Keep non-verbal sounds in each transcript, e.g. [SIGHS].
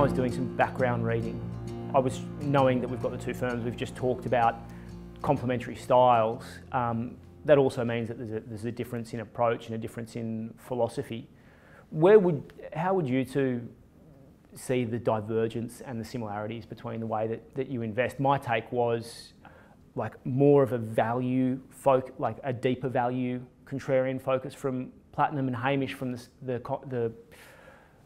I was doing some background reading, I was knowing that we've got the two firms, we've just talked about complementary styles. Um, that also means that there's a, there's a difference in approach and a difference in philosophy. Where would, how would you two see the divergence and the similarities between the way that, that you invest? My take was like more of a value folk, like a deeper value contrarian focus from Platinum and Hamish from the, the, the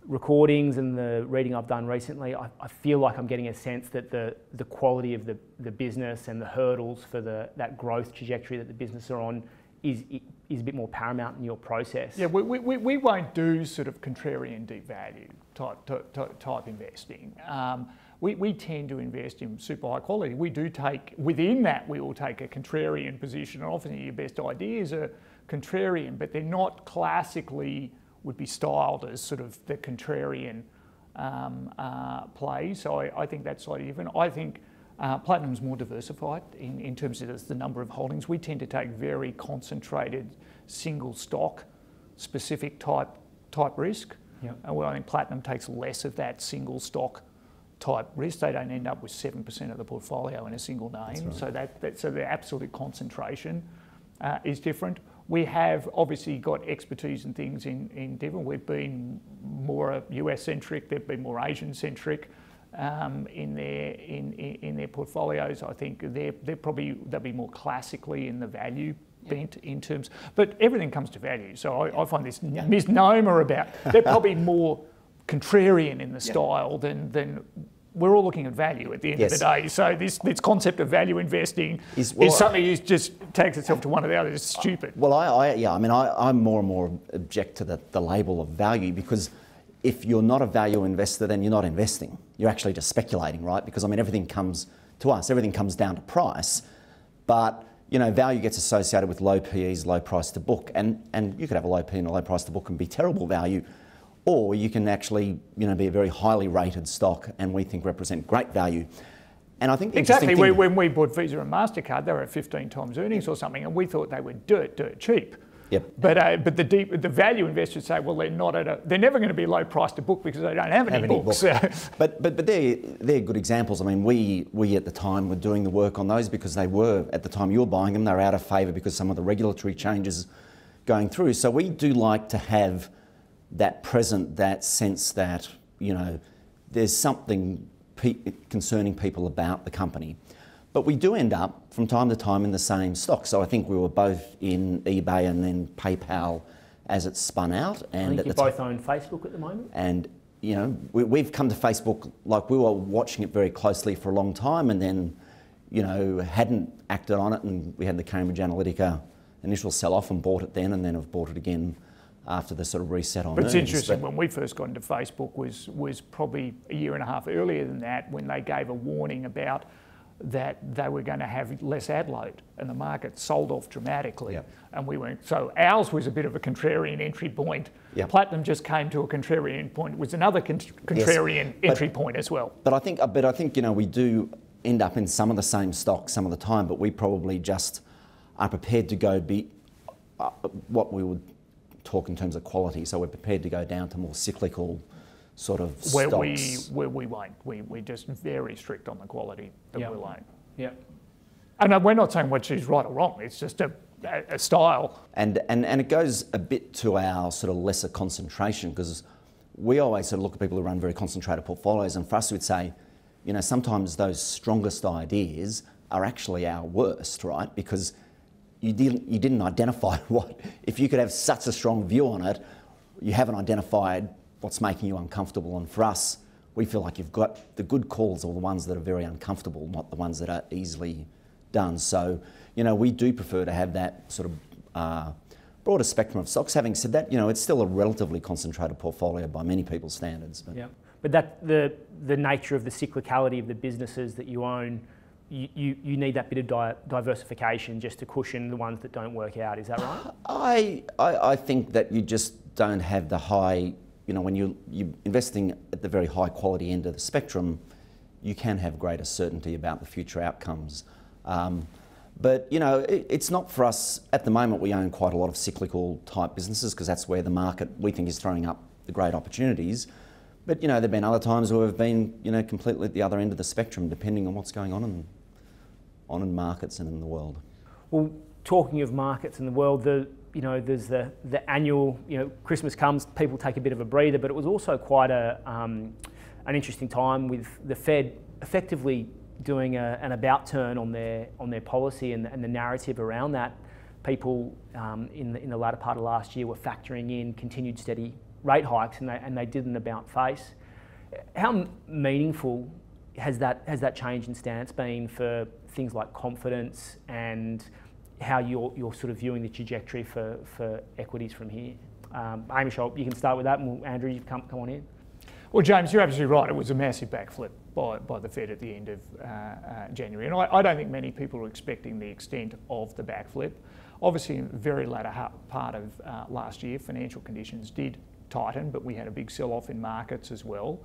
recordings and the reading I've done recently, I, I, feel like I'm getting a sense that the, the quality of the, the business and the hurdles for the, that growth trajectory that the business are on is, is a bit more paramount in your process. Yeah, we, we, we won't do sort of contrarian deep value type, type, type investing. Um, we, we tend to invest in super high quality. We do take, within that, we will take a contrarian position. And often your best ideas are contrarian, but they're not classically would be styled as sort of the contrarian um, uh, play. So I, I, think that's slightly different. I think uh, Platinum's more diversified in, in terms of the number of holdings. We tend to take very concentrated single stock specific type type risk. Yep. And well, I think Platinum takes less of that single stock type risk. They don't end up with 7% of the portfolio in a single name. Right. So that, that, so the absolute concentration uh, is different. We have obviously got expertise and things in, in Devon. We've been more US centric, they've been more Asian centric. Um, in their in, in their portfolios, I think they're they're probably they'll be more classically in the value bent in terms, but everything comes to value. So I, I find this misnomer about they're probably more contrarian in the style than than we're all looking at value at the end yes. of the day. So this, this concept of value investing is, well, is something that just takes itself to one of the others. It's stupid. Well, I, I yeah, I mean, I, I more and more object to the, the label of value because if you're not a value investor, then you're not investing. You're actually just speculating, right? Because I mean, everything comes to us, everything comes down to price, but you know, value gets associated with low PEs, low price to book, and and you could have a low PE and a low price to book and be terrible value or you can actually you know, be a very highly rated stock and we think represent great value. And I think exactly we, when we bought Visa and Mastercard, they were at 15 times earnings or something, and we thought they were dirt, dirt cheap. Yep. But uh, but the deep the value investors say, well, they're not at a they're never going to be low price to book because they don't have any, have any books. books. [LAUGHS] but but but they're they're good examples. I mean, we we at the time were doing the work on those because they were at the time you were buying them, they were out of favour because some of the regulatory changes going through. So we do like to have that present, that sense that, you know, there's something pe- concerning people about the company. But we do end up from time to time in the same stock. So I think we were both in eBay and then PayPal as it spun out. And you both own Facebook at the moment. And you know, we, have come to Facebook like we were watching it very closely for a long time, and then, you know, hadn't acted on it, and we had the Cambridge Analytica initial sell-off and bought it then, and then have bought it again after the sort of reset on But it's earnings. interesting, but when we first got into Facebook was, was probably a year and a half earlier than that when they gave a warning about that they were going to have less ad load and the market sold off dramatically. Yep. And we went, so ours was a bit of a contrarian entry point. Yep. Platinum just came to a contrarian point. It was another con- contrarian yes, entry but, point as well. But I think, but I think, you know, we do end up in some of the same stocks some of the time, but we probably just are prepared to go be uh, what we would talk in terms of quality. So we're prepared to go down to more cyclical sort of where stocks. we where we won't. We we're just very strict on the quality that yep. we'll own. Yeah. And uh, we're not saying which is right or wrong. It's just a, a style. And, and and it goes a bit to our sort of lesser concentration because we always sort of look at people who run very concentrated portfolios, and for us, we'd say, you know, sometimes those strongest ideas are actually our worst, right? Because you didn't, you didn't identify [LAUGHS] what, if you could have such a strong view on it, you haven't identified what's making you uncomfortable. And for us, we feel like you've got the good calls are the ones that are very uncomfortable, not the ones that are easily done. So, you know, we do prefer to have that sort of uh, broader spectrum of stocks. Having said that, you know, it's still a relatively concentrated portfolio by many people's standards. But. Yeah, but that the the nature of the cyclicality of the businesses that you own you, you, need that bit of di- diversification just to cushion the ones that don't work out. Is that right? I, I, I think that you just don't have the high, you know, when you, you're investing at the very high quality end of the spectrum, you can have greater certainty about the future outcomes. Um, but you know, it, it's not for us at the moment. We own quite a lot of cyclical type businesses because that's where the market we think is throwing up the great opportunities. But you know, there've been other times where we've been, you know, completely at the other end of the spectrum, depending on what's going on in, on in markets and in the world. Well, talking of markets in the world, the you know, there's the the annual, you know, Christmas comes, people take a bit of a breather, but it was also quite a um, an interesting time with the Fed effectively doing a, an about turn on their on their policy and, and the narrative around that. People um, in the in the latter part of last year were factoring in continued steady rate hikes, and they and they did an about face. How meaningful has that has that change in stance been for things like confidence and how you're, you're sort of viewing the trajectory for, for equities from here? Um, Hamish, you can start with that, and Andrew, you come, come on in. Well, James, you're absolutely right. It was a massive backflip by, by the Fed at the end of uh, uh, January. And I, I, don't think many people were expecting the extent of the backflip. Obviously, in the very latter part of uh, last year, financial conditions did tighten, but we had a big sell off in markets as well.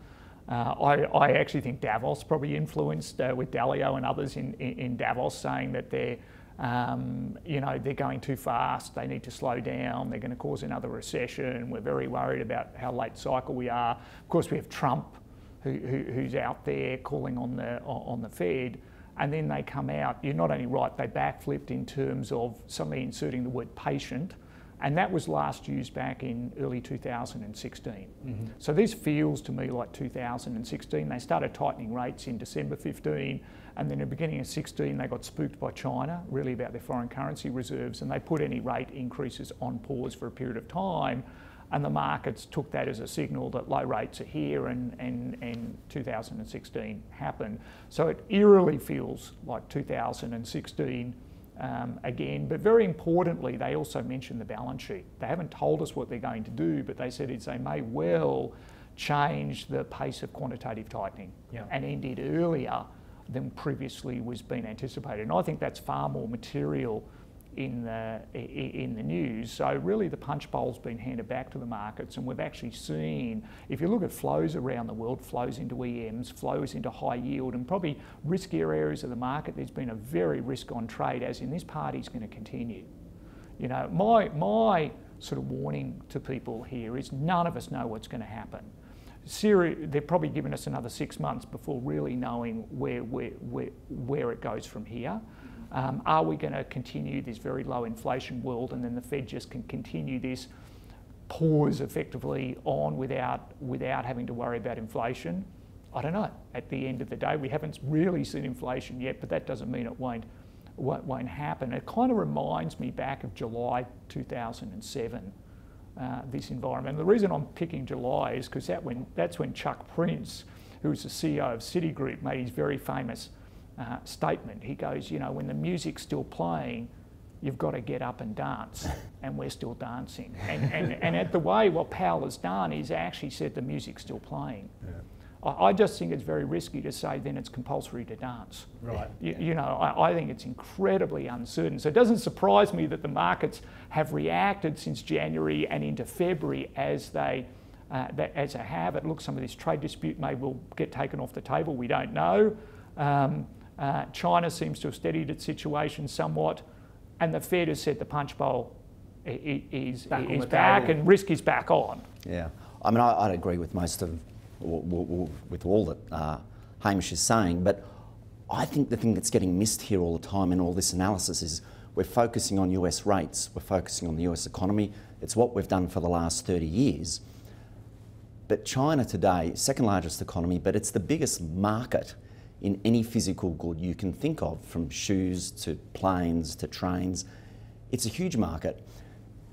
Uh, I, I, actually think Davos probably influenced uh, with Dalio and others in, in, in Davos saying that they're um, you know, they're going too fast, they need to slow down, they're going to cause another recession, we're very worried about how late cycle we are. Of course, we have Trump who, who, who's out there calling on the, on the Fed, and then they come out, you're not only right, they backflipped in terms of suddenly inserting the word patient, and that was last used back in early 2016. Mm-hmm. So this feels to me like 2016. They started tightening rates in December 15, and then in the beginning of 16, they got spooked by China, really about their foreign currency reserves, and they put any rate increases on pause for a period of time. And the markets took that as a signal that low rates are here, and, and, and 2016 happened. So it eerily feels like 2016 um, again. But very importantly, they also mentioned the balance sheet. They haven't told us what they're going to do, but they said it's, they may well change the pace of quantitative tightening yeah. and end it earlier than previously was being anticipated. And I think that's far more material in the, in the news. So really the punch bowl's been handed back to the markets and we've actually seen, if you look at flows around the world, flows into EMs, flows into high yield and probably riskier areas of the market, there's been a very risk on trade as in this party's going to continue. You know, my, my sort of warning to people here is none of us know what's going to happen. Syria, they're probably giving us another six months before really knowing where, where, where, where it goes from here. Um, are we going to continue this very low inflation world and then the Fed just can continue this pause effectively on without, without having to worry about inflation? I don't know. At the end of the day, we haven't really seen inflation yet, but that doesn't mean it won't, won't, won't happen. It kind of reminds me back of July 2007. Uh, this environment. And the reason I'm picking July is because that when, that's when Chuck Prince, who was the CEO of Citigroup, made his very famous uh, statement. He goes, you know, when the music's still playing, you've got to get up and dance, [LAUGHS] and we're still dancing. And, and, and at the way, what Powell has done is actually said the music's still playing. Yeah. I, I just think it's very risky to say then it's compulsory to dance. Right. You, you know, I, I, think it's incredibly uncertain. So it doesn't surprise me that the markets have reacted since January and into February as they. Uh, that, as they have, it looks some of this trade dispute may well get taken off the table. We don't know. Um, uh, China seems to have steadied its situation somewhat, and the Fed has said the punch bowl is back, is back and risk is back on. Yeah, I mean, I, would agree with most of with all that uh, Hamish is saying, but I think the thing that's getting missed here all the time in all this analysis is we're focusing on US rates, we're focusing on the US economy. It's what we've done for the last 30 years. But China today, second largest economy, but it's the biggest market in any physical good you can think of, from shoes to planes to trains. It's a huge market.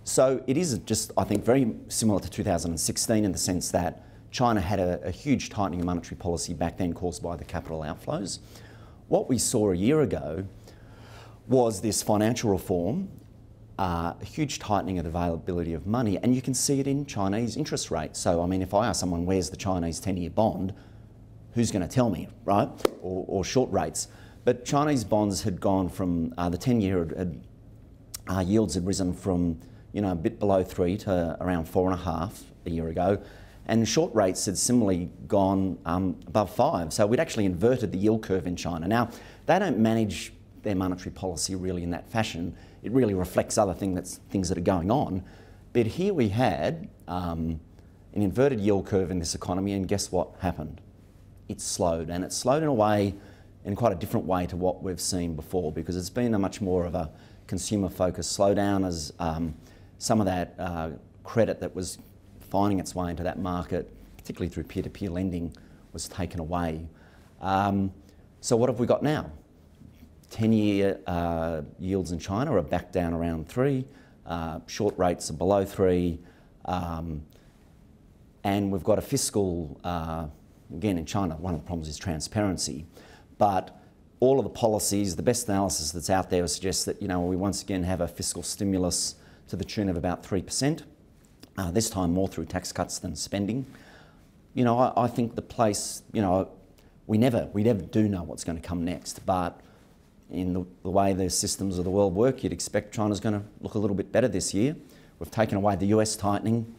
So it is just, I think, very similar to 2016 in the sense that China had a, a huge tightening of monetary policy back then caused by the capital outflows. What we saw a year ago was this financial reform, uh, a huge tightening of the availability of money, and you can see it in Chinese interest rates. So, I mean, if I ask someone, where's the Chinese 10 year bond? Who's going to tell me, right? Or, or, short rates. But Chinese bonds had gone from uh, the 10 year had, uh, yields had risen from you know a bit below three to around four and a half a year ago, and short rates had similarly gone um, above five. So we'd actually inverted the yield curve in China. Now they don't manage their monetary policy really in that fashion. It really reflects other thing that's, things that are going on. But here we had. Um, an inverted yield curve in this economy, and guess what happened? It slowed, and it slowed in a way, in quite a different way to what we've seen before, because it's been a much more of a consumer-focused slowdown as um, some of that uh, credit that was finding its way into that market, particularly through peer-to-peer lending, was taken away. Um, so what have we got now? 10-year uh, yields in China are back down around three. Uh, short rates are below three. Um, and we've got a fiscal, uh, again in China, one of the problems is transparency. But all of the policies, the best analysis that's out there suggests that, you know, we once again have a fiscal stimulus to the tune of about 3%, uh, this time more through tax cuts than spending. You know, I, I think the place, you know, we never, we never do know what's going to come next, but in the, the, way the systems of the world work, you'd expect China's going to look a little bit better this year. We've taken away the US tightening,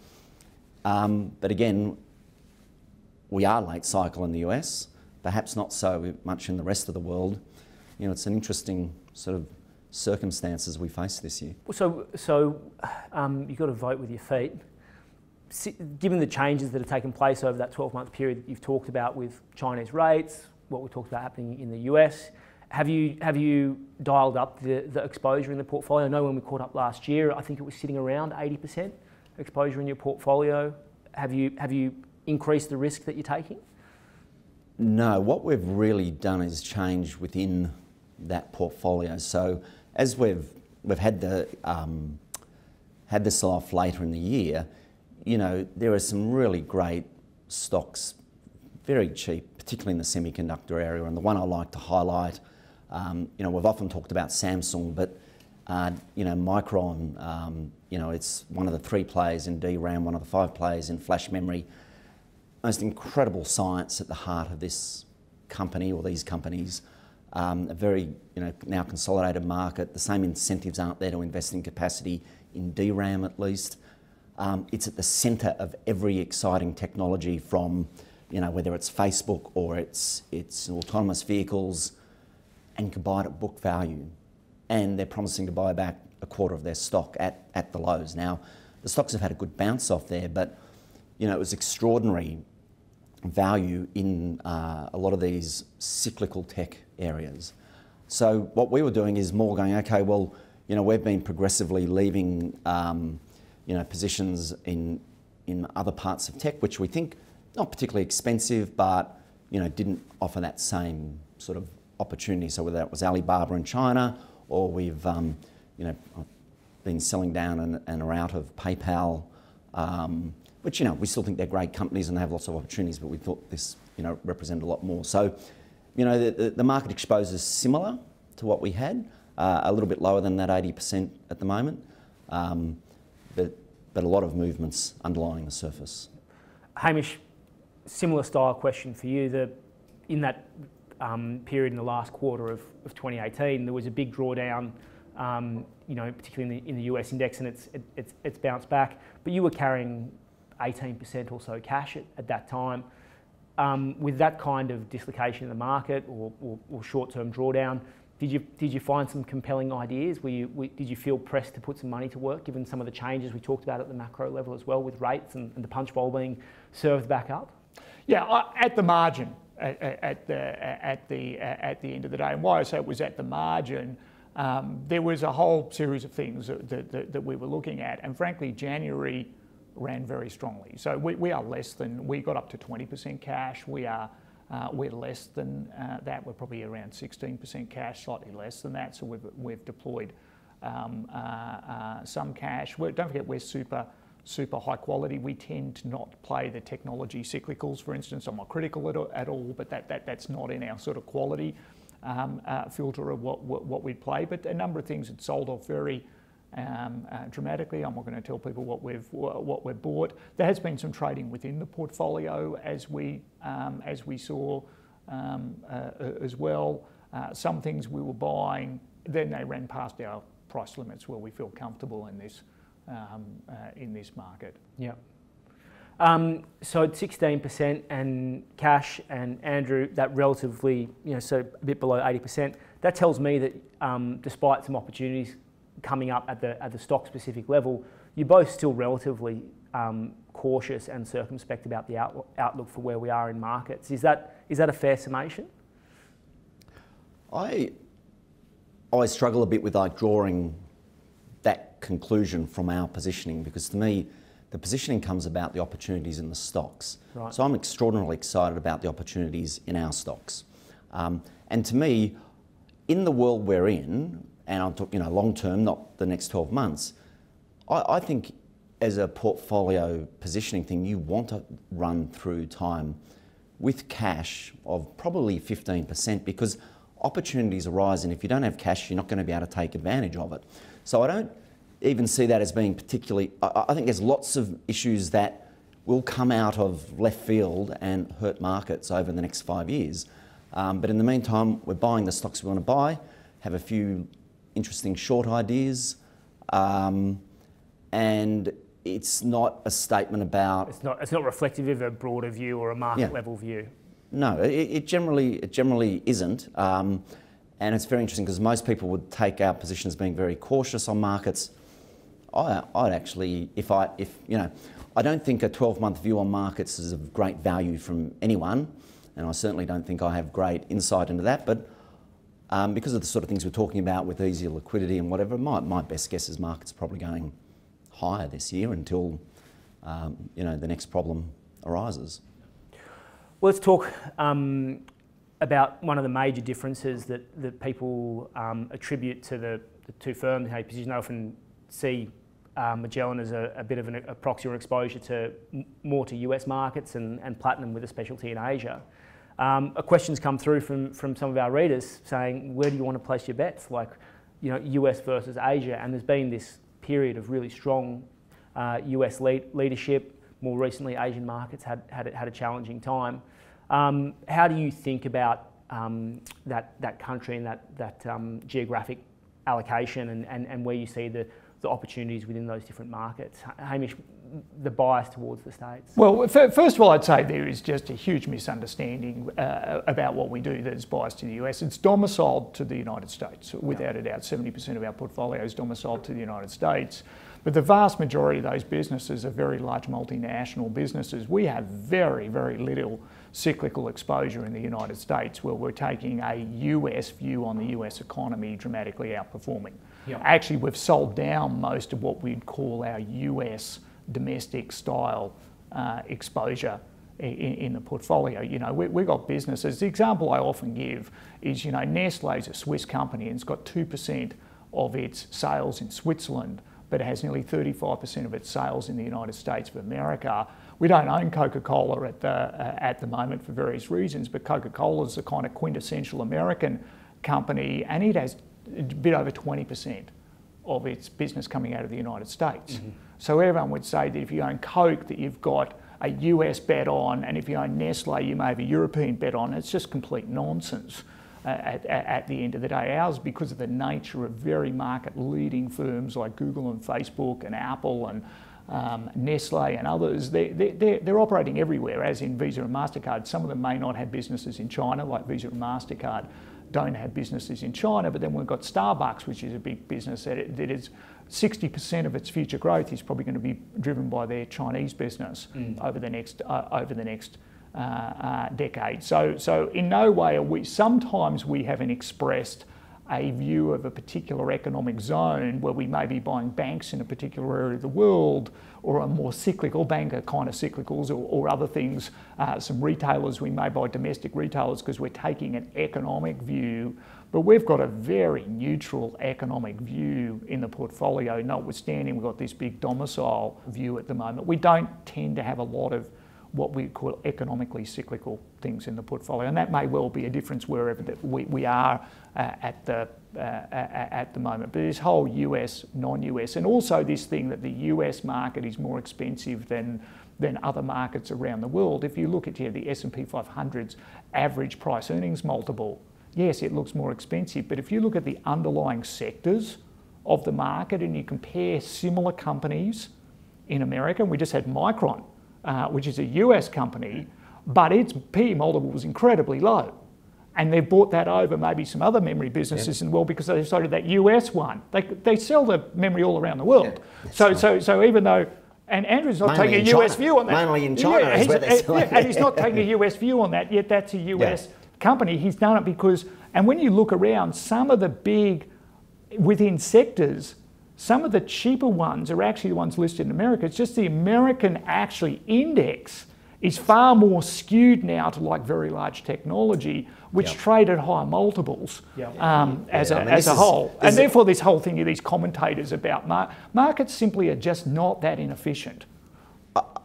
um, but again, we are late cycle in the US, perhaps not so much in the rest of the world. You know, it's an interesting sort of circumstances we face this year. So, so um, you've got to vote with your feet. Given the changes that have taken place over that 12-month period you've talked about with Chinese rates, what we talked about happening in the US, have you have you dialed up the, the exposure in the portfolio? I know when we caught up last year, I think it was sitting around 80% exposure in your portfolio. Have you have you increased the risk that you're taking? No, what we've really done is change within that portfolio. So as we've we've had the um, had the sell off later in the year, you know there are some really great stocks, very cheap, particularly in the semiconductor area. And the one I like to highlight, um, you know, we've often talked about Samsung, but uh, you know, Micron, um, you know, it's one of the three players in DRAM, one of the five players in flash memory. Most incredible science at the heart of this company or these companies um, a very you know, now consolidated market. The same incentives aren't there to invest in capacity in DRAM at least. Um, it's at the centre of every exciting technology from you know, whether it's Facebook or it's, it's autonomous vehicles, and can buy it at book value. And they're promising to buy back a quarter of their stock at, at the lows. Now, the stocks have had a good bounce off there, but you know, it was extraordinary value in uh, a lot of these cyclical tech areas. So what we were doing is more going, okay, well, you know, we've been progressively leaving, um, you know, positions in in other parts of tech, which we think not particularly expensive, but you know, didn't offer that same sort of opportunity. So whether that was Alibaba in China, or we've, um, you know, been selling down and, and are out of PayPal. Um, which you know we still think they're great companies and they have lots of opportunities, but we thought this you know represented a lot more. So, you know, the, the market exposure is similar to what we had, uh, a little bit lower than that 80% at the moment, um, but but a lot of movements underlying the surface. Hamish, similar style question for you. The in that um, period in the last quarter of, of 2018, there was a big drawdown. Um, you know, particularly in the, in the, US index, and it's, it, it's, it's bounced back. But you were carrying 18% or so cash at, at that time. Um, with that kind of dislocation in the market or, or, or, short-term drawdown, did you, did you find some compelling ideas? Were you, were, did you feel pressed to put some money to work, given some of the changes we talked about at the macro level as well, with rates and, and the punch bowl being served back up? Yeah, at the margin, at, at, the, at, the, at the end of the day. And why I say it was at the margin, um, there was a whole series of things that, that, that we were looking at. And frankly, January ran very strongly. So we, we are less than, we got up to 20% cash. We are, uh, we're less than uh, that. We're probably around 16% cash, slightly less than that. So we've, we've deployed um, uh, uh some cash. We're, don't forget, we're super, super high quality. We tend to not play the technology cyclicals, for instance. I'm not critical at, at all, but that, that, that's not in our sort of quality um, uh, filter of what, what, what we play. But a number of things that sold off very um, uh, dramatically. I'm not going to tell people what we've what we've bought. There has been some trading within the portfolio as we um, as we saw um, uh, as well. Uh, some things we were buying, then they ran past our price limits where we feel comfortable in this um, uh, in this market. Yeah. Um, so at 16% and cash and Andrew, that relatively, you know, so a bit below 80%, that tells me that um, despite some opportunities coming up at the, at the stock specific level, you're both still relatively um, cautious and circumspect about the out, outlook for where we are in markets. Is that, is that a fair summation? I always struggle a bit with like drawing that conclusion from our positioning because to me, the positioning comes about the opportunities in the stocks. Right. So I'm extraordinarily excited about the opportunities in our stocks. Um, and to me, in the world we're in, and I'm talking, you know, long term, not the next 12 months, I, I think as a portfolio positioning thing, you want to run through time with cash of probably 15% because opportunities arise, and if you don't have cash, you're not going to be able to take advantage of it. So I don't even see that as being particularly. I, I think there's lots of issues that will come out of left field and hurt markets over the next five years. Um, but in the meantime, we're buying the stocks we want to buy, have a few interesting short ideas, um, and it's not a statement about. It's not, it's not reflective of a broader view or a market Yeah. level view. No, it, it generally it generally isn't, um, and it's very interesting because most people would take our position as being very cautious on markets. I, I'd actually, if I, if you know, I don't think a 12-month view on markets is of great value from anyone, and I certainly don't think I have great insight into that. But um, because of the sort of things we're talking about with easier liquidity and whatever, my, my best guess is markets are probably going higher this year until um, you know the next problem arises. Well, let's talk um, about one of the major differences that, that people um, attribute to the, the two firms. How you often see uh, Magellan as a, a bit of an, a proxy or exposure to more to US markets and, and Platinum with a specialty in Asia. Um, a question's come through from, from some of our readers saying, where do you want to place your bets? Like, you know, US versus Asia. And there's been this period of really strong uh, US lead, leadership. More recently, Asian markets had, had, had a challenging time. Um, how do you think about um, that, that country and that, that um, geographic allocation and, and, and where you see the, the opportunities within those different markets? Hamish, the bias towards the States? Well, first of all, I'd say there is just a huge misunderstanding uh, about what we do that is biased to the US. It's domiciled to the United States, without a doubt. 70% of our portfolio is domiciled to the United States. But the vast majority of those businesses are very large multinational businesses. We have very, very little cyclical exposure in the United States where we're taking a US view on the US economy dramatically outperforming. Yeah. Actually, we've sold down most of what we'd call our US domestic style uh, exposure in, in the portfolio. You know, we, we've got businesses. The example I often give is, you know, Nestle's a Swiss company and it's got 2% of its sales in Switzerland, but it has nearly 35% of its sales in the United States of America. We don't own Coca-Cola at the, uh, at the moment for various reasons, but Coca-Cola is a kind of quintessential American company and it has a bit over 20% of its business coming out of the United States. Mm-hmm. So everyone would say that if you own Coke, that you've got a US bet on, and if you own Nestle, you may have a European bet on. It's just complete nonsense uh, at, at, at the end of the day. Ours, because of the nature of very market leading firms like Google and Facebook and Apple and um, Nestle and others, they, they, they're, they're operating everywhere, as in Visa and MasterCard. Some of them may not have businesses in China, like Visa and MasterCard don't have businesses in China, but then we've got Starbucks, which is a big business that, that is 60% of its future growth is probably going to be driven by their Chinese business over the next uh, over the next uh, uh, decade. So, so in no way are we. Sometimes we haven't expressed a view of a particular economic zone where we may be buying banks in a particular area of the world or a more cyclical banker kind of cyclicals or, or other things, uh, some retailers we may buy domestic retailers because we're taking an economic view. But we've got a very neutral economic view in the portfolio, notwithstanding we've got this big domicile view at the moment. We don't tend to have a lot of what we call economically cyclical things in the portfolio, and that may well be a difference wherever that we, we are uh, at the uh, at the moment. But this whole US, non-US, and also this thing that the US market is more expensive than than other markets around the world. If you look at here, the S&P 500's average price earnings multiple, yes, it looks more expensive, but if you look at the underlying sectors of the market and you compare similar companies in America, and we just had Micron uh, which is a US company, but its P multiple was incredibly low. And they've bought that over maybe some other memory businesses in the world because they started that US one. They, they sell the memory all around the world. Yeah, so, right. so, so even though And Andrew's not Mainly taking a US China. view on that. Mainly in China is he's- uh, yeah, and he's not taking a [LAUGHS] US view on that, yet that's a US company. He's done it because, and when you look around, some of the big, within sectors, some of the cheaper ones are actually the ones listed in America. It's just the American actually index is far more skewed now to like very large technology, which Yep. trade at higher multiples Yeah. um, as, Yeah, a, I mean, as a whole. this And is- therefore, this whole thing of these commentators about mar- markets simply are just not that inefficient.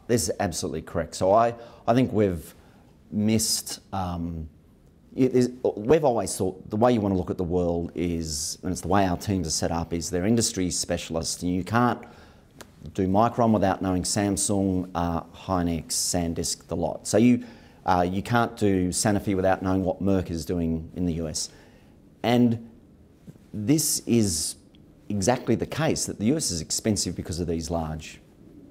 This is absolutely correct. So I, I think we've missed. Um, is, we've always thought the way you want to look at the world is, and it's the way our teams are set up, is they're industry specialists, and you can't do Micron without knowing Samsung, uh, Hynix, SanDisk, the lot. So you, uh, you can't do Sanofi without knowing what Merck is doing in the US. And this is exactly the case that the US is expensive because of these large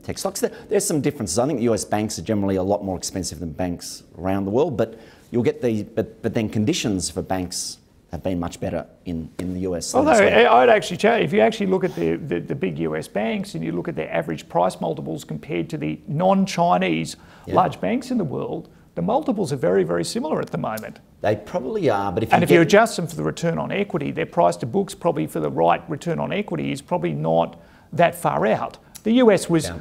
tech stocks. There, there's some differences. I think US banks are generally a lot more expensive than banks around the world, but you'll get the but but then conditions for banks have been much better in, in the US. Although I'd actually say, if you actually look at the, the, the big US banks and you look at their average price multiples compared to the non-Chinese Yeah. large banks in the world, the multiples are very, very similar at the moment. they probably are, but if And you if you adjust them for the return on equity, their price to books probably for the right return on equity is probably not that far out. The US was, Yeah.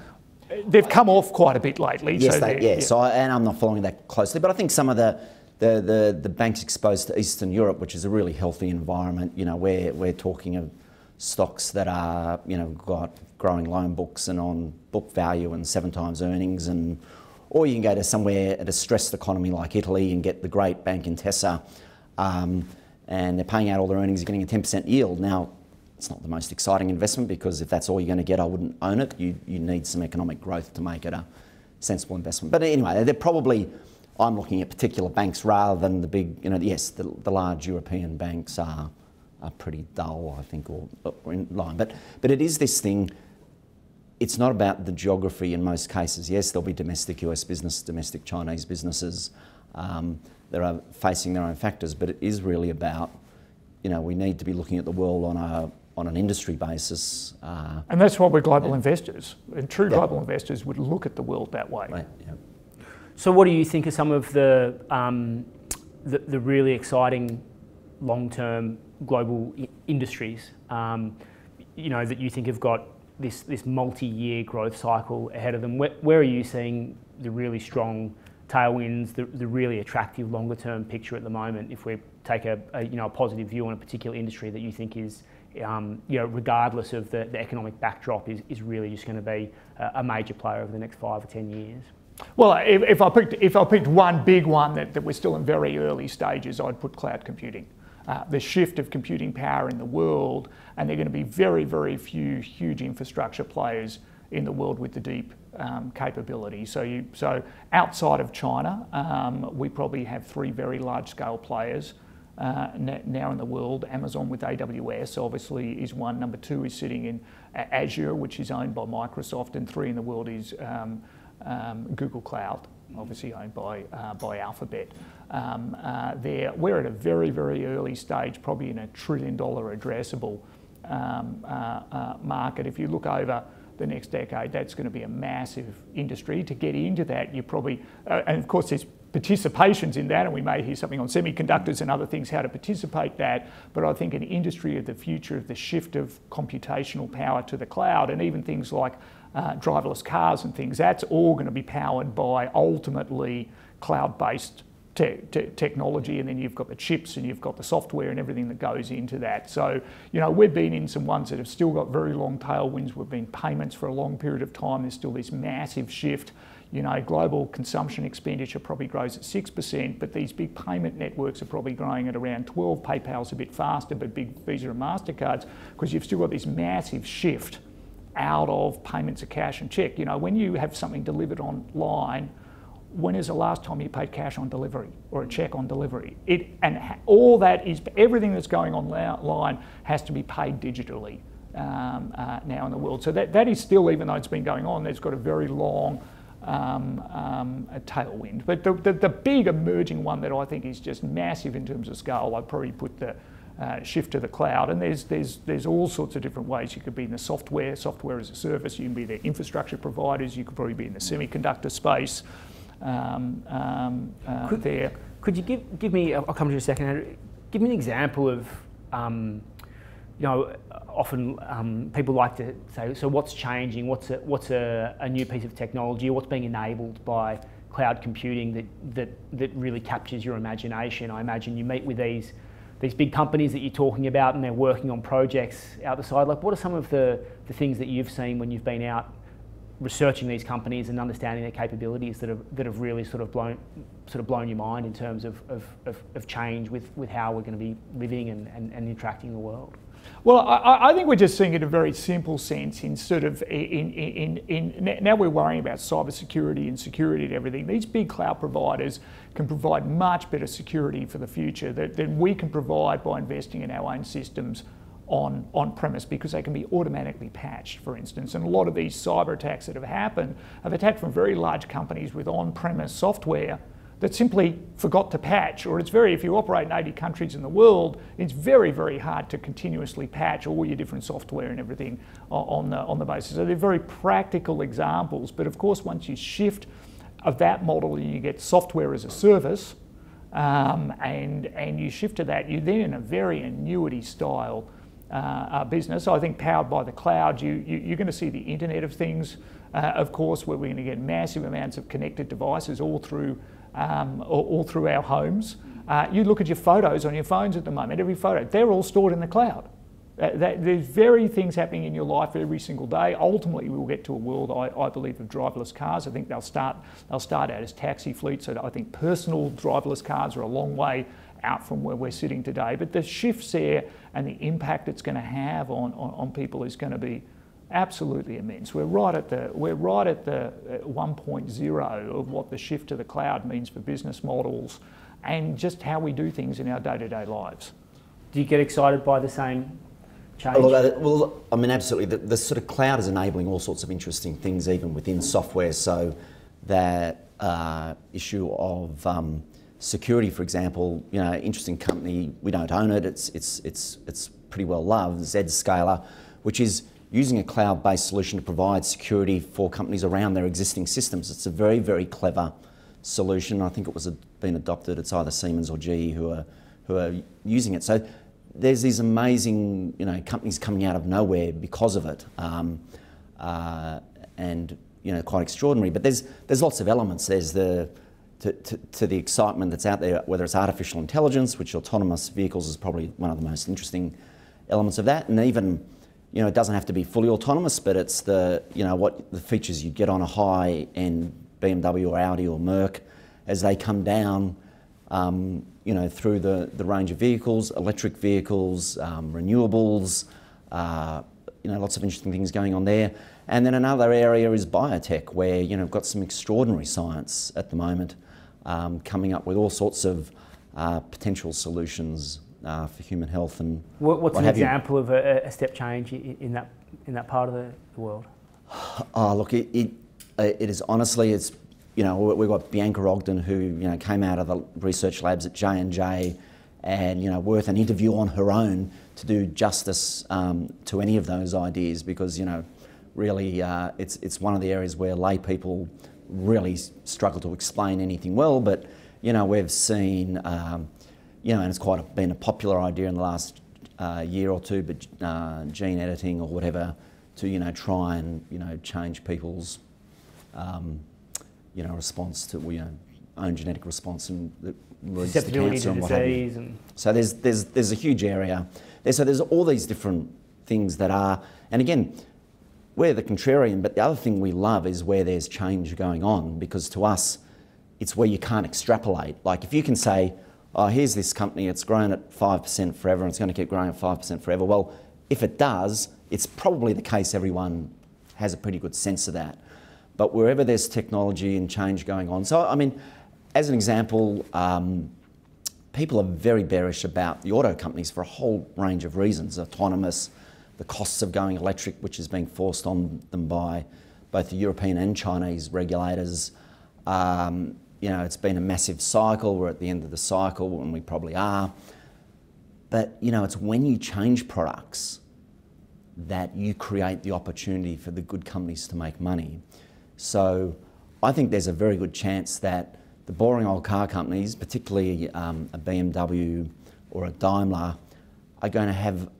they've come off quite a bit lately. Yes, so they, yeah. So, I, and I'm not following that closely, but I think some of the, the, the, the banks exposed to Eastern Europe, which is a really healthy environment, you know, where we're talking of stocks that are, you know, got growing loan books and on book value and seven times earnings, and or you can go to somewhere at a stressed economy like Italy and get the great bank Intesa, um, and they're paying out all their earnings, getting a 10% yield. Now, it's not the most exciting investment because if that's all you're going to get, I wouldn't own it. You, you need some economic growth to make it a sensible investment. But anyway, they're probably, I'm looking at particular banks rather than the big, you know, yes, the, the large European banks are, are pretty dull, I think, or, or in line. But, but it is this thing, it's not about the geography in most cases. Yes, there'll be domestic US business, domestic Chinese businesses um, that are facing their own factors, but it is really about, you know, we need to be looking at the world on a on an industry basis. Uh, And that's why we're global investors. And true Yeah. global investors would look at the world that way. right, yeah. So, what do you think are some of the um, the, the really exciting long-term global industries? Um, you know that you think have got this this multi-year growth cycle ahead of them. Where, where are you seeing the really strong tailwinds, the, the really attractive longer-term picture at the moment? If we take a, a you know a positive view on a particular industry that you think is um, you know, regardless of the, the economic backdrop, is, is really just going to be a, a major player over the next five or ten years. Well, if, if, I picked, if I picked one big one that, that we're still in very early stages, I'd put cloud computing. Uh, the shift of computing power in the world, and there are going to be very, very few huge infrastructure players in the world with the deep um, capability. So, you, so outside of China, um, we probably have three very large-scale players uh, now in the world. Amazon with AWS obviously is one. Number two is sitting in Azure, which is owned by Microsoft, and three in the world is um, um, Google Cloud, obviously owned by uh, by Alphabet. Um, uh, there, we're at a very very early stage, probably in a trillion dollar addressable um, uh, uh, market. If you look over the next decade, that's going to be a massive industry. To get into that, you probably, uh, and of course, there's participations in that, and we may hear something on semiconductors and other things, how to participate that. But I think an industry of the future, of the shift of computational power to the cloud, and even things like uh, driverless cars and things, that's all going to be powered by ultimately cloud-based te- te- technology, and then you've got the chips and you've got the software and everything that goes into that. So, you know, we've been in some ones that have still got very long tailwinds. We've been payments for a long period of time. There's still this massive shift. You know, global consumption expenditure probably grows at 6%, but these big payment networks are probably growing at around 12. PayPal's a bit faster, but big Visa and MasterCards, because you've still got this massive shift out of payments of cash and check. You know, when you have something delivered online, when is the last time you paid cash on delivery or a check on delivery? It and all that is everything that's going online has to be paid digitally um, uh, now in the world. So that, that is still, even though it's been going on, it's got a very long um, um, a tailwind. But the, the, the big emerging one that I think is just massive in terms of scale, I'd probably put the uh, shift to the cloud. And there's, there's, there's all sorts of different ways. You could be in the software, software as a service, you can be the infrastructure providers, you could probably be in the semiconductor space um, um, uh, could, there. Could you give, give me, I'll come to you in a second, give me an example of, um, you know, often um, people like to say, so what's changing? What's, a, what's a, a new piece of technology? What's being enabled by cloud computing that, that, that really captures your imagination? I imagine you meet with these these big companies that you're talking about and they're working on projects out the side. Like, what are some of the, the things that you've seen when you've been out researching these companies and understanding their capabilities that have, that have really sort of blown sort of blown your mind in terms of, of, of, of change with, with how we're going to be living and, and, and interacting in the world? Well, I, I, think we're just seeing it in a very simple sense in sort of in, in, in, in now we're worrying about cybersecurity and security and everything. These big cloud providers can provide much better security for the future than we can provide by investing in our own systems on, on premise because they can be automatically patched, for instance. And a lot of these cyber attacks that have happened have attacked from very large companies with on premise software that simply forgot to patch, or it's very, if you operate in 80 countries in the world, it's very, very hard to continuously patch all your different software and everything on the, on the basis. So they're very practical examples, but of course, once you shift of that model and you get software as a service, um, and, and you shift to that, you're then in a very annuity style uh, uh, business. I think powered by the cloud, you, you, are going to see the Internet of Things, uh, of course, where we're going to get massive amounts of connected devices all through, um, all, all, through our homes. Uh, you look at your photos on your phones at the moment, every photo, they're all stored in the cloud. Uh, that, there's very things happening in your life every single day. Ultimately, we will get to a world, I, I, believe, of driverless cars. I think they'll start, they'll start out as taxi fleets. So I think personal driverless cars are a long way out from where we're sitting today. But the shifts there and the impact it's going to have on, on, on people is going to be absolutely immense. We're right at the we're right at the uh, 1.0 of what the shift to the cloud means for business models and just how we do things in our day-to-day lives. Do you get excited by the same change? Well, I mean, absolutely. The, the, sort of cloud is enabling all sorts of interesting things, even within software. So that uh, issue of um, security, for example, you know, interesting company. We don't own it. It's it's it's it's pretty well loved. Zscaler, which is using a cloud-based solution to provide security for companies around their existing systems. It's a very very clever solution. I think it was a, been adopted. It's either Siemens or GE who are who are using it. So there's these amazing you know companies coming out of nowhere because of it, um, uh, and you know quite extraordinary. But there's there's lots of elements. There's the to, to, to, the excitement that's out there, whether it's artificial intelligence, which autonomous vehicles is probably one of the most interesting elements of that, and even you know it doesn't have to be fully autonomous, but it's the you know what the features you get on a high end BMW or Audi or Merc as they come down um, you know, through the, the range of vehicles, electric vehicles, um, renewables, uh, you know, lots of interesting things going on there. And then another area is biotech, where, you know, we've got some extraordinary science at the moment um, coming up with all sorts of uh, potential solutions uh, for human health and what, what's what an example you. of a, a, step change in that in that part of the, the world? [SIGHS] Oh, look, it, it, it is honestly, it's you know, we've got Bianca Ogden who, you know, came out of the research labs at J&J and, you know, worth an interview on her own to do justice um, to any of those ideas because, you know, really uh, it's, it's one of the areas where lay people really struggle to explain anything well, but, you know, we've seen, um, you know, and it's quite a, been a popular idea in the last uh, year or two, but uh, gene editing or whatever to, you know, try and, you know, change people's um, you know, response to you know, own genetic response and that leads to cancer and what have you. So there's there's there's a huge area. There, so there's all these different things that are, and again, we're the contrarian, but the other thing we love is where there's change going on because to us, it's where you can't extrapolate. Like if you can say, oh, here's this company, it's grown at 5% forever and it's going to keep growing at 5% forever. Well, if it does, it's probably the case everyone has a pretty good sense of that but wherever there's technology and change going on. So, I mean, as an example, um, people are very bearish about the auto companies for a whole range of reasons autonomous, the costs of going electric, which is being forced on them by both the European and Chinese regulators. Um, you know, it's been a massive cycle. We're at the end of the cycle, and we probably are. But you know, it's when you change products that you create the opportunity for the good companies to make money. So I think there's a very good chance that the boring old car companies, particularly um, a BMW or a Daimler, are going to have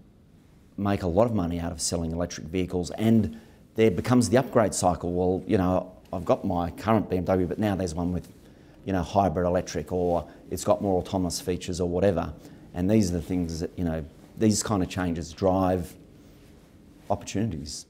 make a lot of money out of selling electric vehicles, and there becomes the upgrade cycle. Well, you know, I've got my current BMW, but now there's one with, you know, hybrid electric, or it's got more autonomous features, or whatever. And these are the things that you know, these kind of changes drive opportunities.